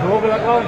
दो लगा और